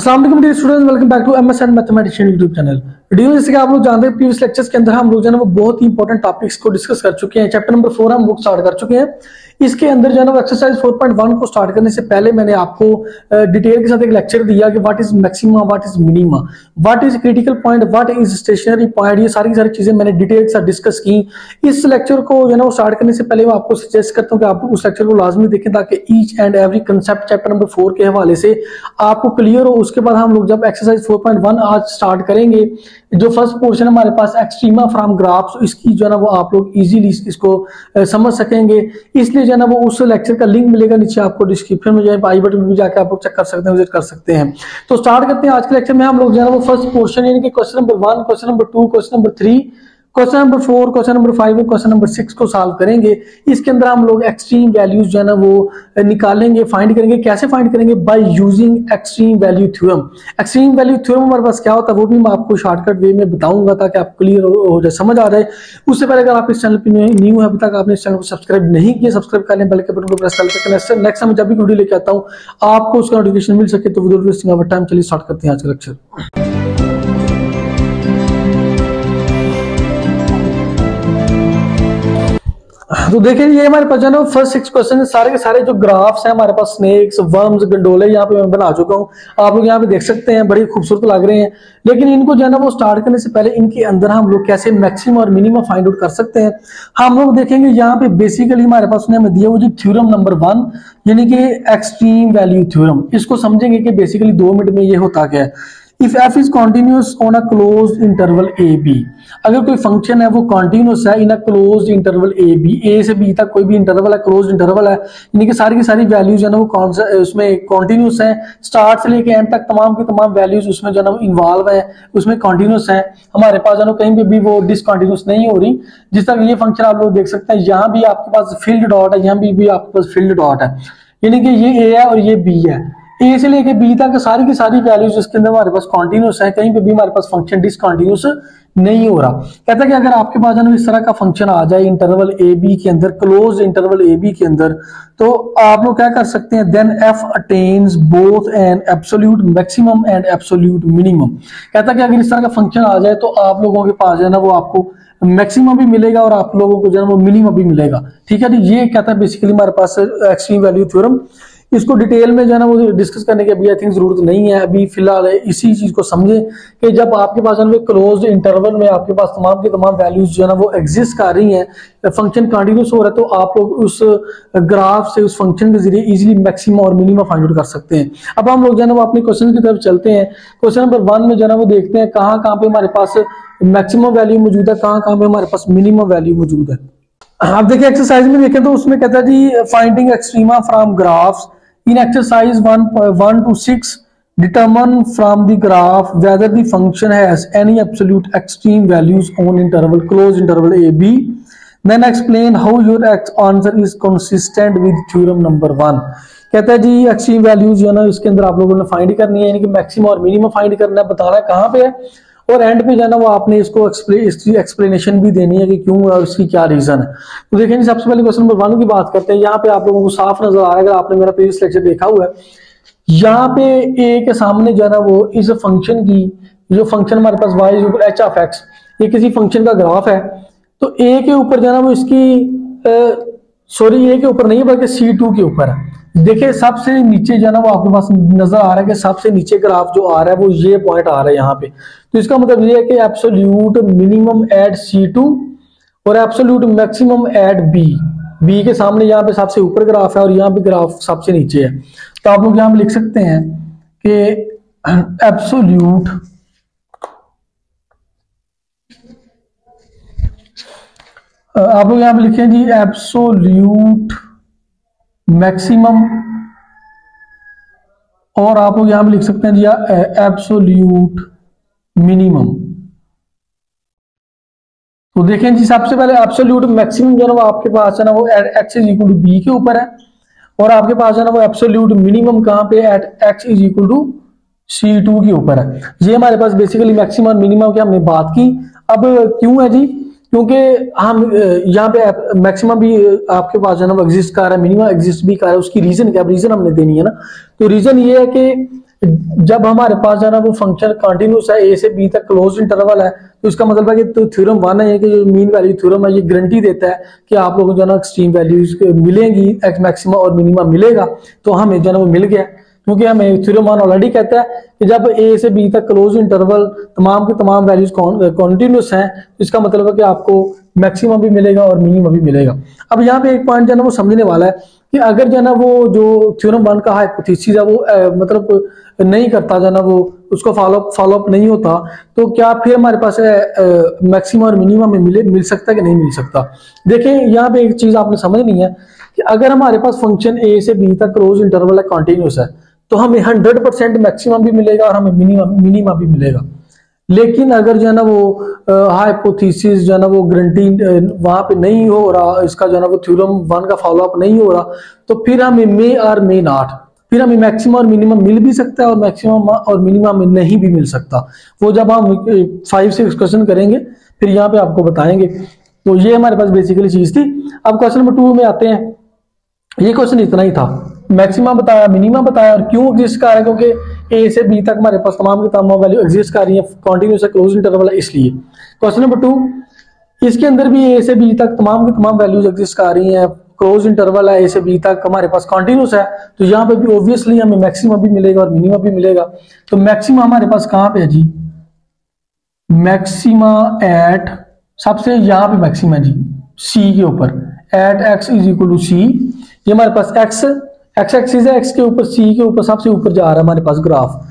Assalamualaikum dear students, welcome back to MSN Mathematician YouTube channel. Dear जैसे कि आप लोग जानते हैं प्रीवियस लेक्चर्स के अंदर हम लोग जो है वो बहुत ही इंपॉर्टेंट टॉपिक्स को डिस्कस कर चुके हैं चैप्टर नंबर फोर हम बुक स्टार्ट कर चुके हैं इसके अंदर जो है वो एक्सरसाइज 4.1 को स्टार्ट करने से पहले मैंने आपको डिटेल के साथ एक लेक्चर दिया कि what is maxima what is minima what is critical point what is stationary point ये सारी की सारी चीजें मैंने डिटेल के साथ डिस्कस की इस लेक्चर को जो है वो स्टार्ट करने से पहले मैं आपको सजेस्ट करता हूँ कि आप उस लेक्चर को लाजमी देखें ताकि each and every concept chapter number four के हवाले से आपको क्लियर हो उसके बाद हम लोग जब एक्सरसाइज फोर आज स्टार्ट करेंगे जो फर्स्ट पोर्शन हमारे पास एक्सट्रीमा फ्रॉम ग्राफ्स इसकी जो है ना वो आप लोग इजीली इसको समझ सकेंगे इसलिए जो है ना वो उस लेक्चर का लिंक मिलेगा नीचे आपको डिस्क्रिप्शन में जो है आई बटन भी जाकर आप लोग चेक कर सकते हैं विजिट कर सकते हैं तो स्टार्ट करते हैं आज के लेक्चर में हम लोग जो है ना वो फर्स्ट पोर्शन यानी कि question number one question number two question number three question number four question number five और क्वेश्चन नंबर सिक्स को सॉल्व करेंगे इसके अंदर हम लोग एक्सट्रीम वैल्यूज जो है ना वो निकालेंगे फाइंड करेंगे कैसे फाइंड करेंगे by using extreme value theorem extreme value theorem हमारे पास क्या होता है वो भी मैं आपको शॉर्टकट वे में बताऊंगा ताकि आप क्लियर हो जाए समझ आ जाए उससे पहले अगर आप इस चैनल पर न्यू है अभी तक आपने इस चैनल को सब्सक्राइब नहीं किया सब्सक्राइब कर लें बल्कि बटन को प्रेस कर लें नेक्स्ट समय जब भी वीडियो लेके आता हूँ आपको उसका नोटिफिकेशन मिल सके तो वीडियो टाइम चलिए शॉर्ट करते हैं आज का लेक्चर तो देखिए ये हमारे पास जो है फर्स्ट सिक्स क्वेश्चन सारे के सारे जो ग्राफ्स हैं हमारे पास स्नेक्स वर्म्स गंडोले यहाँ पे मैं बना चुका हूँ आप लोग यहाँ पे देख सकते हैं बड़ी खूबसूरत लग रहे हैं लेकिन इनको जो है ना वो स्टार्ट करने से पहले इनके अंदर हम लोग कैसे मैक्सिमम और मिनिमम फाइंड आउट कर सकते हैं हम लोग देखेंगे यहाँ पे बेसिकली हमारे पास ने हमें दिया वो जो थ्यूरम नंबर वन यानी कि एक्सट्रीम वैल्यू थ्यूरम इसको समझेंगे कि बेसिकली दो मिनट में ये होता क्या है if F is continuous on a close interval A B अगर कोई फंक्शन है वो कॉन्टिन्यूस है in a close interval A B A से बी तक कोई भी इंटरवल है क्लोज इंटरवल है यानी कि सारी की सारी वैल्यूज है ना वो उसमें कॉन्टिन्यूस है स्टार्ट से लेके एंड तक तमाम की तमाम वैल्यूज उसमें जो है ना इन्वॉल्व है उसमें कॉन्टिन्यूस है हमारे पास जो कहीं भी, भी वो डिसकॉन्टिन्यूस नहीं हो रही जिस तरह ये फंक्शन आप लोग देख सकते हैं यहाँ भी आपके पास फील्ड डॉट है यहाँ भी, भी आपके पास फील्ड डॉट है यानी कि ये ए है और ये बी है ए से लेके बी तक सारी की सारी वैल्यूज इसके अंदर हमारे पास कॉन्टिन्यूस है कहीं पे भी हमारे पास फंक्शन डिसकॉन्टिन्यूस नहीं हो रहा कहता कि अगर आपके पास इस तरह का फंक्शन आ जाए इंटरवल ए बी के अंदर क्लोज इंटरवल ए बी के अंदर तो आप लोग क्या कर सकते हैं then F attains both an absolute maximum and absolute minimum कहता कि अगर इस तरह का फंक्शन आ जाए तो आप लोगों के पास है ना वो आपको मैक्सिमम भी मिलेगा और आप लोगों को जो है वो मिनिमम भी मिलेगा ठीक है जी ये कहता है बेसिकली हमारे पास एक्सट्रीम वैल्यू थ्योरम इसको डिटेल में जो है ना वो डिस्कस करने की अभी आई थिंक जरूरत नहीं है अभी फिलहाल इसी चीज को समझे कि जब आपके पास जो क्लोज इंटरवल में आपके पास तमाम की तमाम वैल्यूज जो है ना वो एग्जिस्ट कर रही है फंक्शन कंटिन्यूस हो रहा है तो आप लोग उस ग्राफ से उस फंक्शन के जरिए इजिली मैक्सिमम और मिनिमम फाइंड आउट कर सकते हैं अब हम लोग जो है ना वो अपने क्वेश्चन की तरफ चलते हैं क्वेश्चन नंबर वन में जो है ना वो देखते हैं कहाँ कहाँ पे हमारे पास मैक्सिमम वैल्यू मौजूद है कहाँ कहाँ पे हमारे पास मिनिमम वैल्यू मौजूद है आप देखिए एक्सरसाइज में देखें तो उसमें कहता है जी finding extrema from graphs in exercise 1 1 to 6 determine from the graph whether the function has any absolute extreme values on interval closed interval ab then explain how your answer is consistent with theorem number 1 कहता है जी extreme values जो है ना उसके अंदर आप लोगों ने फाइंड करनी है यानी कि मैक्सिमम और मिनिमम फाइंड करना है बताना कहाँ पे है और एंड पे जाना वो आपने इसको इसकी एक्सप्लेनेशन भी देनी है कि क्यों और इसकी क्या रीजन है तो देखेंगे सबसे पहले क्वेश्चन नंबर वन की बात करते हैं यहाँ पे आप लोगों को साफ नजर आ रहा है अगर आपने मेरा प्रीवियस लेक्चर देखा हुआ है यहाँ पे ए के सामने जाना वो इस फंक्शन की जो फंक्शन हमारे पास वाई एच ऑफ एक्स ये किसी फंक्शन का ग्राफ है तो ए के ऊपर जाना वो इसकी सॉरी ए के ऊपर नहीं बल्कि सी टू के ऊपर है देखिए सबसे नीचे जो है ना वो आपके पास नजर आ रहा है कि सबसे नीचे ग्राफ जो आ रहा है वो ये पॉइंट आ रहा है यहाँ पे तो इसका मतलब ये है कि absolute minimum at C two और absolute maximum at B B के सामने यहाँ पे सबसे ऊपर ग्राफ है और यहाँ पे ग्राफ सबसे नीचे है तो आप लोग यहाँ लिख सकते हैं कि एब्सोल्यूट आप लोग यहाँ पे लिखे जी एब्सोल्यूट मैक्सिमम और आप लोग यहां पर लिख सकते हैं दिया एब्सोल्यूट मिनिमम तो देखें जी सबसे पहले एब्सोल्यूट मैक्सिमम जो है वो आपके पास है ना वो X is equal to B के ऊपर है और आपके पास है ना वो एब्सोल्यूट मिनिमम कहां पे at X is equal to C two के ऊपर है ये हमारे पास बेसिकली मैक्सिमम और मिनिमम की हमने बात की अब क्यों है जी क्योंकि हम यहाँ पे मैक्सिमम भी आपके पास जो है ना एग्जिस्ट कर रहा है मिनिमम एग्जिस्ट भी कर रहा है उसकी रीजन क्या रीजन हमने देनी है ना तो रीजन ये है कि जब हमारे पास जो है ना वो फंक्शन कंटिन्यूस है ए से बी तक क्लोज इंटरवल है तो इसका मतलब है कि तो थ्योरम वन है कि जो मीन वैल्यू थ्योरम है ये गारंटी देता है कि आप लोगों को जो है ना एक्सट्रीम वैल्यूज मिलेंगी एक्स मैक्सिमम और मिनिमम मिलेगा तो हमें जो है ना वो मिल गया क्योंकि हम वन ऑलरेडी कहते हैं कि जब ए से बी तक क्लोज इंटरवल तमाम के तमाम वैल्यूज कॉन्टिन्यूस uh, हैं तो इसका मतलब है कि आपको मैक्सिमम भी मिलेगा और मिनिमम भी मिलेगा अब यहाँ पे एक पॉइंट जो है ना वो समझने वाला है कि अगर जो है ना वो जो थ्योरम वन का हाइपोथीसिस है वो ए, uh, मतलब uh, नहीं करता जो है ना वो उसको फॉलोअप फॉलोअप नहीं होता तो क्या फिर हमारे पास मैक्सिमम और मिनिमम में मिले मिल सकता है कि नहीं मिल सकता देखें यहाँ पे एक चीज आपने समझनी है कि अगर हमारे पास फंक्शन ए से बी तक क्लोज इंटरवल है कॉन्टिन्यूस है तो हमें हंड्रेड परसेंट मैक्सिमम भी मिलेगा और हमें मिनिमम मिनिमम भी मिलेगा लेकिन अगर जो है ना वो हाइपोथीसिस जो है ना वो ग्रंटी वहां पे नहीं हो रहा इसका जो है ना वो थ्योरम वन का फॉलोअप नहीं हो रहा तो फिर हमें मे और मे नॉट फिर हमें मैक्सिमम और मिनिमम मिल भी सकता है और मैक्सिमम और मिनिमम नहीं भी मिल सकता वो जब हम फाइव सिक्स क्वेश्चन करेंगे फिर यहाँ पे आपको बताएंगे तो ये हमारे पास बेसिकली चीज थी अब क्वेश्चन नंबर टू में आते हैं ये क्वेश्चन इतना ही था मैक्सिमा बताया मिनिमा बताया और क्यों एग्जिस्ट कर रहा है क्योंकि ए से बी तक हमारे पास तमाम की तमाम वैल्यू एग्जिस्ट कर रही है कॉन्टिन्यूस क्लोज इंटरवल है इसलिए क्वेश्चन नंबर टू इसके अंदर भी ए से बी तक तमाम की तमाम वैल्यूज एग्जिस्ट कर रही है क्लोज इंटरवल है ए से बी तक हमारे पास कॉन्टिन्यूस है तो यहाँ पे भी ऑब्वियसली हमें मैक्सिमा भी मिलेगा और मिनिमा भी मिलेगा तो मैक्सिमा हमारे पास कहाँ पे है जी मैक्सिमा एट सबसे यहाँ पे मैक्सिमा जी सी के ऊपर at X is equal to C ये हमारे पास एक्स एक्स एक्सिस है एक्स के ऊपर सी के ऊपर सबसे ऊपर जा रहा है हमारे पास graph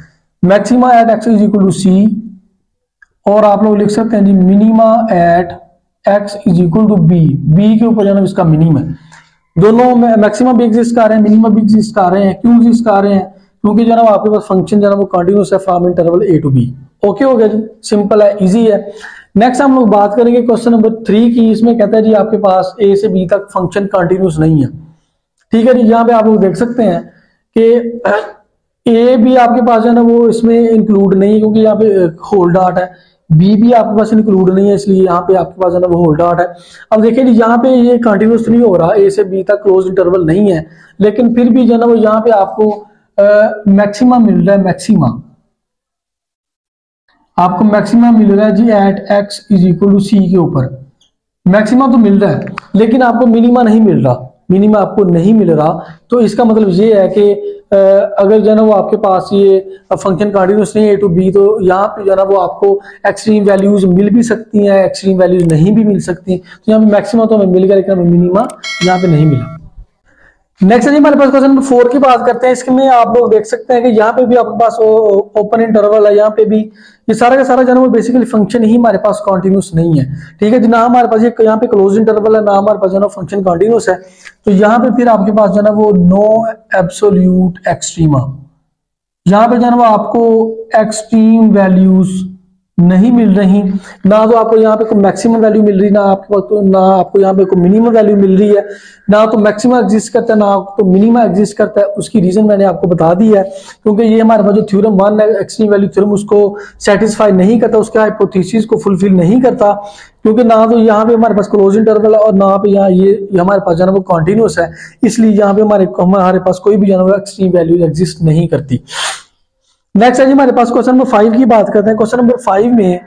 maxima at X is equal to C और आप लोग लिख सकते हैं जी minima at X is equal to B B के ऊपर जाना इसका मिनिम है दोनों में मैक्सिमम भी एग्जिस्ट कर रहे हैं मिनिमम भी एग्जिस्ट कर रहे हैं क्यों एग्जिस्ट कर रहे हैं क्योंकि जो है ना आपके पास फंक्शन जो है वो कंटिन्यूस है from interval A to B okay हो गया जी सिंपल है इजी है नेक्स्ट हम लोग बात करेंगे क्वेश्चन नंबर थ्री की इसमें कहता है जी आपके पास ए से बी तक फंक्शन कंटिन्यूस नहीं है ठीक है जी यहाँ पे आप लोग देख सकते हैं कि ए भी आपके पास है ना वो इसमें इंक्लूड नहीं है क्योंकि यहाँ पे होल्ड आर्ट है बी भी आपके पास इंक्लूड नहीं है इसलिए यहाँ पे आपके पास है ना वो होल्ड आर्ट है अब देखिए जी यहाँ पे ये कंटिन्यूस तो नहीं हो रहा ए से बी तक क्लोज इंटरवल नहीं है लेकिन फिर भी जो है ना वो यहाँ पे आपको मैक्सिमा मिल रहा है मैक्सिमा आपको मैक्सिमा मिल रहा है जी at X is equal to C के ऊपर मैक्सिमा तो मिल रहा है लेकिन आपको मिनिमा नहीं मिल रहा मिनिमम आपको नहीं मिल रहा तो इसका मतलब ये है कि अगर जो है ना वो आपके पास ये फंक्शन कंटिन्यूस नहीं ए टू बी तो यहाँ पे जो है ना वो आपको एक्सट्रीम वैल्यूज मिल भी सकती हैं एक्सट्रीम वैल्यूज नहीं भी मिल सकती तो यहाँ पे मैक्सिमम तो हमें मिल गया लेकिन हमें मिनिमा यहाँ पे नहीं मिला नेक्स्ट जी हमारे पास क्वेश्चन नंबर फोर की बात करते हैं इसमें आप लोग देख सकते हैं कि यहाँ पे भी आपके पास ओपन इंटरवल है यहाँ पे भी ये सारा का सारा जो है वो बेसिकली फंक्शन ही हमारे पास कॉन्टिन्यूस नहीं है ठीक है ना हमारे पास ये यहाँ पे क्लोज इंटरवल है ना हमारे पास जो है फंक्शन कॉन्टिन्यूस है तो यहाँ पे फिर आपके पास जो है वो नो एब्सोल्यूट एक्सट्रीमा यहाँ पे जो है वो आपको एक्सट्रीम वैल्यूज नहीं मिल रही ना तो आपको यहाँ पे कोई मैक्सिमम वैल्यू मिल रही ना आपको तो ना आपको यहाँ पे कोई मिनिमम वैल्यू मिल रही है ना तो मैक्सिमम एग्जिस्ट करता है ना तो मिनिमम एग्जिस्ट करता है उसकी रीजन मैंने आपको बता दी है क्योंकि ये हमारे पास जो थ्योरम वन है एक्सट्रीम वैल्यू थ्योरम उसको सेटिस्फाई नहीं करता उसका हाइपोथीसिस को फुलफिल नहीं करता क्योंकि ना तो यहाँ पे हमारे पास क्लोज इंटरवल है और ना पे यहाँ ये हमारे पास जानवर वो कॉन्टिन्यूस है इसलिए यहाँ पे हमारे हमारे पास कोई भी जानवर एक्सट्रीम वैल्यू एग्जिस्ट नहीं करती नेक्स्ट है जी हमारे पास क्वेश्चन नंबर फाइव की बात करते हैं क्वेश्चन नंबर फाइव में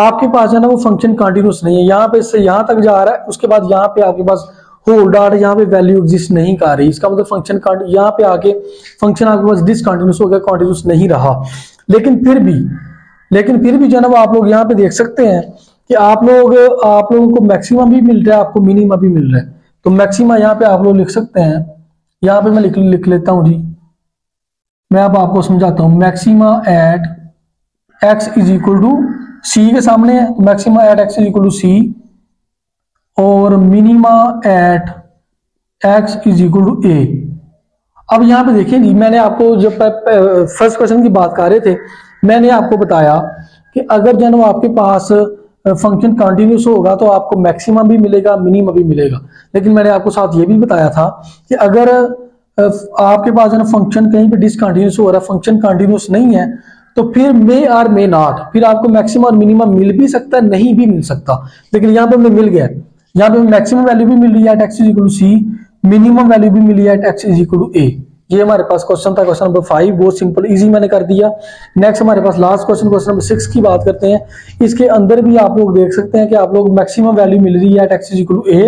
आपके पास जो है ना वो फंक्शन कंटिन्यूस नहीं है यहाँ पे इससे यहाँ तक जा रहा है उसके बाद यहाँ पे आपके पास होल्ड डाट यहाँ पे वैल्यू एग्जिस्ट नहीं कर रही इसका मतलब फंक्शन यहाँ पे आके फंक्शन आपके पास डिसकंटिन्यूस हो गया कॉन्टिन्यूस नहीं रहा लेकिन फिर भी लेकिन फिर भी जो है ना वो आप लोग यहाँ पे देख सकते हैं कि आप लोग आप लोगों को मैक्सिमम भी मिल रहा है आपको मिनिमम भी मिल रहा है तो मैक्सिमा यहाँ पे आप लोग लिख सकते हैं यहाँ पे मैं लिख लिख लेता हूँ जी मैं अब आप आपको समझाता हूं maxima at X is equal to C के सामने है maxima at X is equal to C और minima at X is equal to A अब यहाँ पे देखिए जी मैंने आपको जब फर्स्ट क्वेश्चन की बात कर रहे थे मैंने आपको बताया कि अगर जन आपके पास फंक्शन कंटिन्यूस होगा तो आपको मैक्सिमम भी मिलेगा मिनिमम भी मिलेगा लेकिन मैंने आपको साथ ये भी बताया था कि अगर आपके पास जो ना फंक्शन कहीं पे डिसकंटिन्यूस हो रहा है फंक्शन कंटिन्यूस नहीं है तो फिर मे आर मे नॉट फिर आपको मैक्सिमम और मिनिमम मिल भी सकता है नहीं भी मिल सकता लेकिन यहाँ पे हमें मिल गया यहाँ पे मैक्सिमम वैल्यू भी मिल रही है at X is equal to C minimum value भी मिली है at X is equal to A ये हमारे पास क्वेश्चन था क्वेश्चन नंबर फाइव बहुत सिंपल इजी मैंने कर दिया नेक्स्ट हमारे पास last question question number six की बात करते हैं इसके अंदर भी आप लोग देख सकते हैं कि आप लोग मैक्सिमम वैल्यू मिल रही है at is equal to A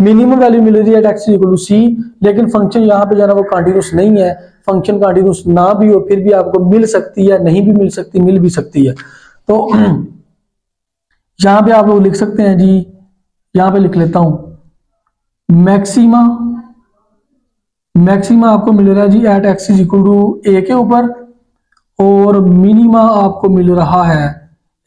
minimum value मिल रही है at X equal to C लेकिन फंक्शन यहाँ पे जाना वो कंटिन्यूस नहीं है फंक्शन कंटिन्यूस ना भी हो फिर भी आपको मिल सकती है नहीं भी मिल सकती मिल भी सकती है तो यहां पे आप लोग लिख सकते हैं जी यहाँ पे लिख लेता हूं मैक्सिमा मैक्सिमा आपको मिल रहा है जी at X is equal to A के ऊपर और मिनिमा आपको मिल रहा है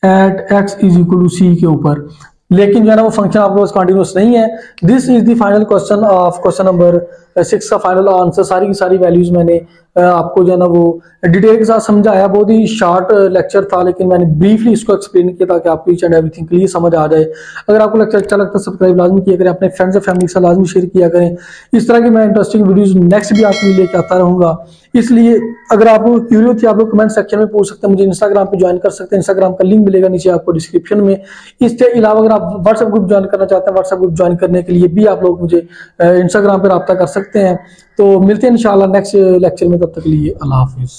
at X is equal to C के ऊपर लेकिन जो है ना वो फंक्शन आपके पास कंटिन्यूस नहीं है this is the final question of question number six का फाइनल आंसर सारी की सारी वैल्यूज मैंने आपको जो है ना वो डिटेल के साथ समझाया बहुत ही शॉर्ट लेक्चर था लेकिन मैंने ब्रीफली इसको एक्सप्लेन किया ताकि आपको ईच एंड एवरीथिंग क्लियर समझ आ जाए अगर आपको लेक्चर अच्छा लगता है सब्सक्राइब लाजमी किया करें अपने फ्रेंड्स और फैमिली के साथ लाजमी शेयर किया करें इस तरह की मैं इंटरेस्टिंग वीडियोज नेक्स्ट भी आपके लिए लेके आता रहूंगा इसलिए अगर आपको क्यूरियो थी आप लोग कमेंट सेक्शन में पूछ सकते हैं मुझे इंस्टाग्राम पे ज्वाइन कर सकते हैं इंस्टाग्राम का लिंक मिलेगा नीचे आपको डिस्क्रिप्शन में इसके अलावा अगर आप व्हाट्सएप ग्रुप ज्वाइन करना चाहते हैं व्हाट्सएप ग्रुप ज्वाइन करने के लिए भी आप लोग मुझे इंस्टाग्राम पर रब्ता कर सकते हैं तो मिलते हैं इंशाल्लाह नेक्स्ट लेक्चर में तब तक लिए अल्लाह हाफिज़